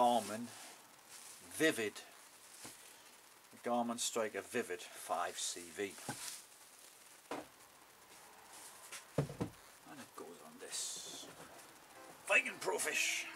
Garmin Vivid. Garmin Striker Vivid 5CV. And it goes on this Viking Profish.